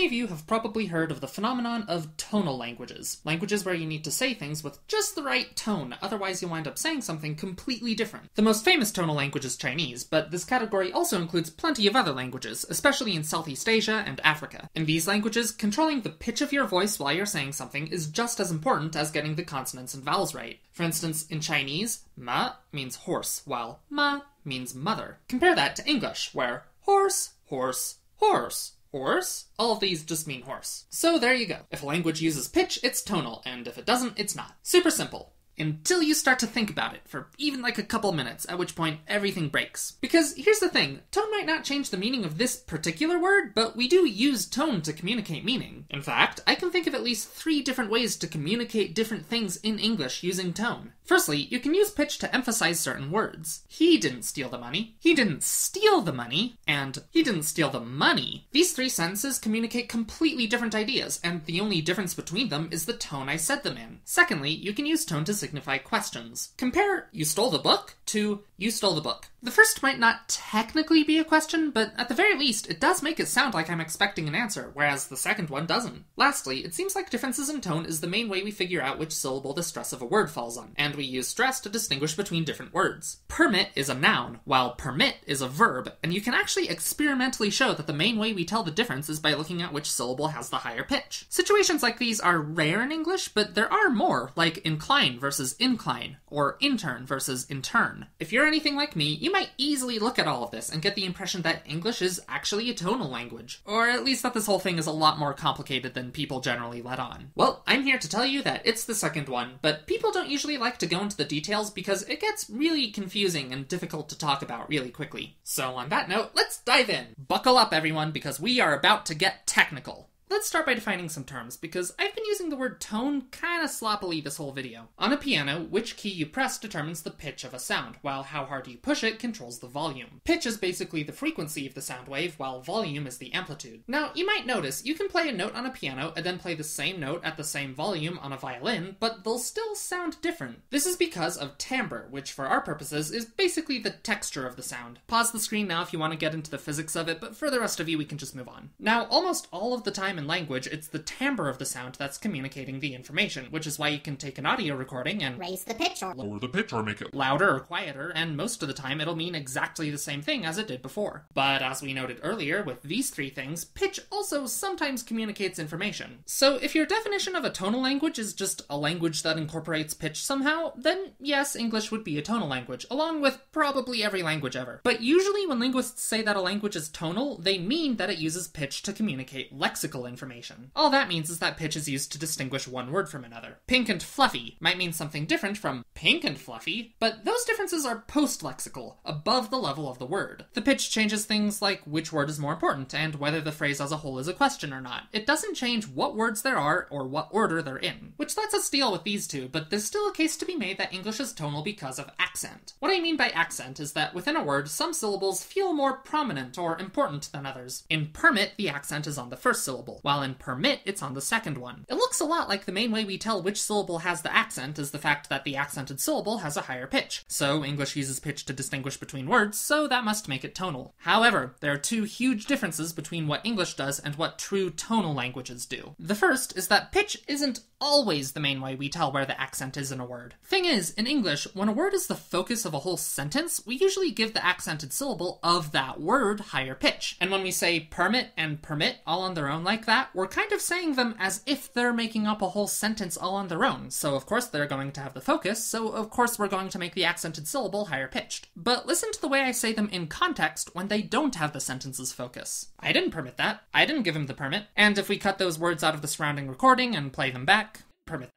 Many of you have probably heard of the phenomenon of tonal languages, languages where you need to say things with just the right tone, otherwise you'll wind up saying something completely different. The most famous tonal language is Chinese, but this category also includes plenty of other languages, especially in Southeast Asia and Africa. In these languages, controlling the pitch of your voice while you're saying something is just as important as getting the consonants and vowels right. For instance, in Chinese, ma means horse, while ma means mother. Compare that to English, where horse, horse, horse. Horse? All of these just mean horse. So there you go. If a language uses pitch, it's tonal, and if it doesn't, it's not. Super simple until you start to think about it for even like a couple minutes, at which point everything breaks. Because here's the thing tone might not change the meaning of this particular word, but we do use tone to communicate meaning. In fact, I can think of at least three different ways to communicate different things in English using tone. Firstly, you can use pitch to emphasize certain words. He didn't steal the money, he didn't steal the money, and he didn't steal the money. These three sentences communicate completely different ideas, and the only difference between them is the tone I said them in. Secondly, you can use tone to signify questions. Compare you stole the book to you stole the book. The first might not technically be a question, but at the very least, it does make it sound like I'm expecting an answer, whereas the second one doesn't. Lastly, it seems like differences in tone is the main way we figure out which syllable the stress of a word falls on, and we use stress to distinguish between different words. Permit is a noun, while permit is a verb, and you can actually experimentally show that the main way we tell the difference is by looking at which syllable has the higher pitch. Situations like these are rare in English, but there are more, like incline versus incline, or intern versus intern. If you're anything like me, you might easily look at all of this and get the impression that English is actually a tonal language, or at least that this whole thing is a lot more complicated than people generally let on. Well, I'm here to tell you that it's the second one, but people don't usually like to go into the details because it gets really confusing and difficult to talk about really quickly. So, on that note, let's dive in. Buckle up, everyone, because we are about to get technical. Let's start by defining some terms, because I've been using the word tone kinda sloppily this whole video. On a piano, which key you press determines the pitch of a sound, while how hard you push it controls the volume. Pitch is basically the frequency of the sound wave, while volume is the amplitude. Now, you might notice, you can play a note on a piano and then play the same note at the same volume on a violin, but they'll still sound different. This is because of timbre, which for our purposes is basically the texture of the sound. Pause the screen now if you want to get into the physics of it, but for the rest of you, we can just move on. Now, almost all of the time in language, it's the timbre of the sound that's communicating the information, which is why you can take an audio recording and raise the pitch or lower the pitch or make it louder or quieter, and most of the time it'll mean exactly the same thing as it did before. But as we noted earlier, with these three things, pitch also sometimes communicates information. So if your definition of a tonal language is just a language that incorporates pitch somehow, then yes, English would be a tonal language, along with probably every language ever. But usually when linguists say that a language is tonal, they mean that it uses pitch to communicate lexical information. All that means is that pitch is used to distinguish one word from another. Pink and fluffy might mean something different from pink and fluffy, but those differences are post lexical, above the level of the word. The pitch changes things like which word is more important and whether the phrase as a whole is a question or not. It doesn't change what words there are or what order they're in, which lets us deal with these two, but there's still a case to be made that English is tonal because of accent. What I mean by accent is that within a word, some syllables feel more prominent or important than others. In permit, the accent is on the first syllable, while in permit, it's on the second one. It looks a lot like the main way we tell which syllable has the accent is the fact that the accented syllable has a higher pitch. So English uses pitch to distinguish between words, so that must make it tonal. However, there are two huge differences between what English does and what true tonal languages do. The first is that pitch isn't always the main way we tell where the accent is in a word. Thing is, in English, when a word is the focus of a whole sentence, we usually give the accented syllable of that word higher pitch. And when we say permit and permit all on their own like that, we're kind of saying them as if they're making up a whole sentence all on their own. So, of course, they're going to have the focus, so of course, we're going to make the accented syllable higher pitched. But listen to the way I say them in context when they don't have the sentence's focus. I didn't permit that. I didn't give him the permit. And if we cut those words out of the surrounding recording and play them back, permit,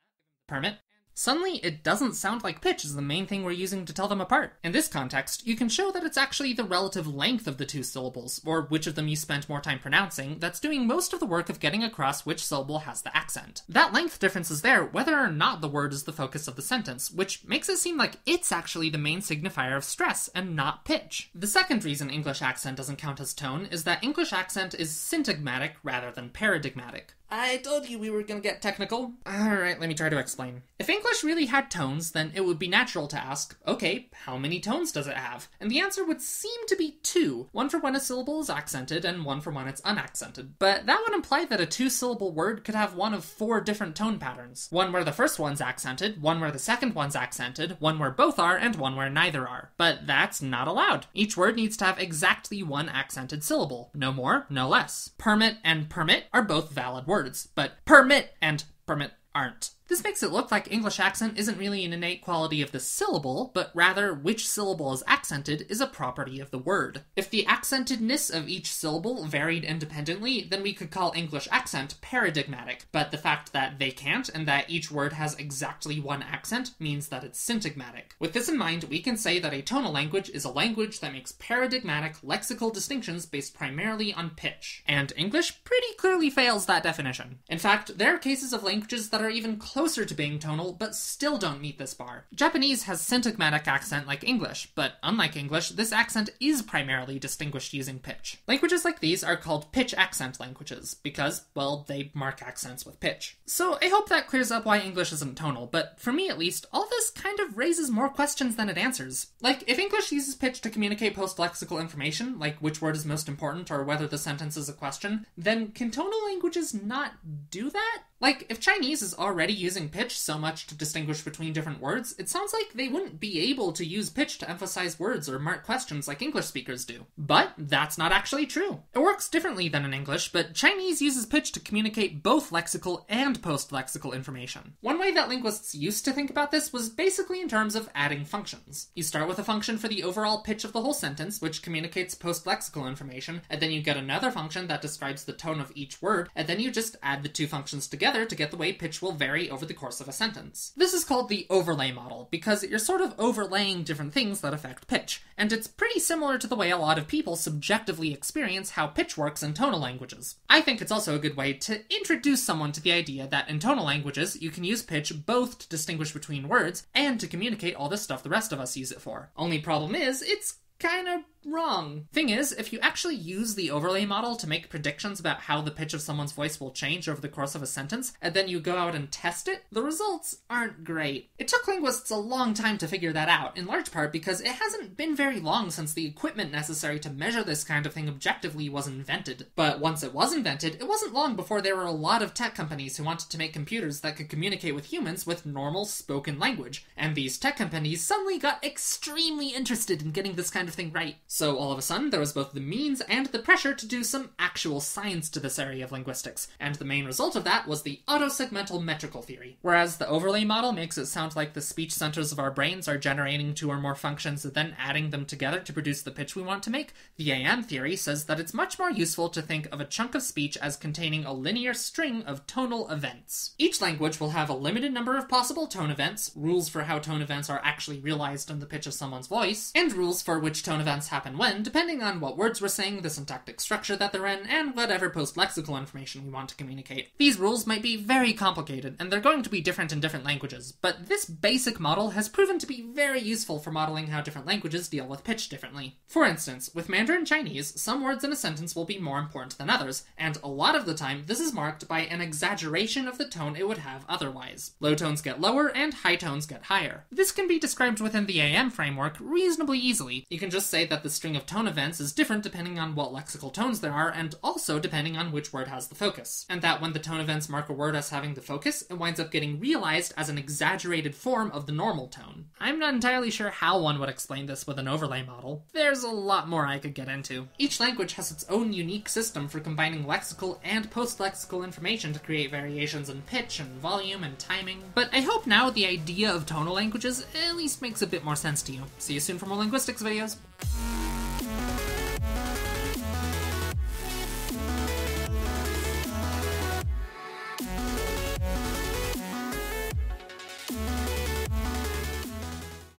permit, Suddenly, it doesn't sound like pitch is the main thing we're using to tell them apart. In this context, you can show that it's actually the relative length of the two syllables, or which of them you spent more time pronouncing, that's doing most of the work of getting across which syllable has the accent. That length difference is there whether or not the word is the focus of the sentence, which makes it seem like it's actually the main signifier of stress and not pitch. The second reason English accent doesn't count as tone is that English accent is syntagmatic rather than paradigmatic. I told you we were gonna get technical. Alright, let me try to explain. If English really had tones, then it would be natural to ask, okay, how many tones does it have? And the answer would seem to be two one for when a syllable is accented and one for when it's unaccented. But that would imply that a two syllable word could have one of four different tone patterns one where the first one's accented, one where the second one's accented, one where both are, and one where neither are. But that's not allowed. Each word needs to have exactly one accented syllable. No more, no less. Permit and permit are both valid words, but permit and permit aren't. This makes it look like English accent isn't really an innate quality of the syllable, but rather which syllable is accented is a property of the word. If the accentedness of each syllable varied independently, then we could call English accent paradigmatic, but the fact that they can't and that each word has exactly one accent means that it's syntagmatic. With this in mind, we can say that a tonal language is a language that makes paradigmatic lexical distinctions based primarily on pitch. And English pretty clearly fails that definition. In fact, there are cases of languages that are even closer to being tonal, but still don't meet this bar. Japanese has syntagmatic accent like English, but unlike English, this accent is primarily distinguished using pitch. Languages like these are called pitch accent languages, because, well, they mark accents with pitch. So I hope that clears up why English isn't tonal, but for me at least, all this kind of raises more questions than it answers. Like, if English uses pitch to communicate post-lexical information, like which word is most important or whether the sentence is a question, then can tonal languages not do that? Like, if Chinese is already using pitch so much to distinguish between different words, it sounds like they wouldn't be able to use pitch to emphasize words or mark questions like English speakers do. But that's not actually true. It works differently than in English, but Chinese uses pitch to communicate both lexical and post lexical information. One way that linguists used to think about this was basically in terms of adding functions. You start with a function for the overall pitch of the whole sentence, which communicates post lexical information, and then you get another function that describes the tone of each word, and then you just add the two functions together together to get the way pitch will vary over the course of a sentence. This is called the overlay model because you're sort of overlaying different things that affect pitch, and it's pretty similar to the way a lot of people subjectively experience how pitch works in tonal languages. I think it's also a good way to introduce someone to the idea that in tonal languages, you can use pitch both to distinguish between words and to communicate all this stuff the rest of us use it for. Only problem is, it's kind of wrong. Thing is, if you actually use the overlay model to make predictions about how the pitch of someone's voice will change over the course of a sentence, and then you go out and test it, the results aren't great. It took linguists a long time to figure that out, in large part because it hasn't been very long since the equipment necessary to measure this kind of thing objectively was invented. But once it was invented, it wasn't long before there were a lot of tech companies who wanted to make computers that could communicate with humans with normal spoken language, and these tech companies suddenly got extremely interested in getting this kind of thing right. So all of a sudden, there was both the means and the pressure to do some actual science to this area of linguistics, and the main result of that was the autosegmental metrical theory. Whereas the overlay model makes it sound like the speech centers of our brains are generating two or more functions and then adding them together to produce the pitch we want to make, the AM theory says that it's much more useful to think of a chunk of speech as containing a linear string of tonal events. Each language will have a limited number of possible tone events, rules for how tone events are actually realized in the pitch of someone's voice, and rules for which tone events happen happen when, depending on what words we're saying, the syntactic structure that they're in, and whatever post-lexical information we want to communicate. These rules might be very complicated, and they're going to be different in different languages, but this basic model has proven to be very useful for modeling how different languages deal with pitch differently. For instance, with Mandarin Chinese, some words in a sentence will be more important than others, and a lot of the time this is marked by an exaggeration of the tone it would have otherwise. Low tones get lower, and high tones get higher. This can be described within the AM framework reasonably easily. You can just say that the string of tone events is different depending on what lexical tones there are, and also depending on which word has the focus. And that when the tone events mark a word as having the focus, it winds up getting realized as an exaggerated form of the normal tone. I'm not entirely sure how one would explain this with an overlay model. There's a lot more I could get into. Each language has its own unique system for combining lexical and post-lexical information to create variations in pitch and volume and timing. But I hope now the idea of tonal languages at least makes a bit more sense to you. See you soon for more linguistics videos.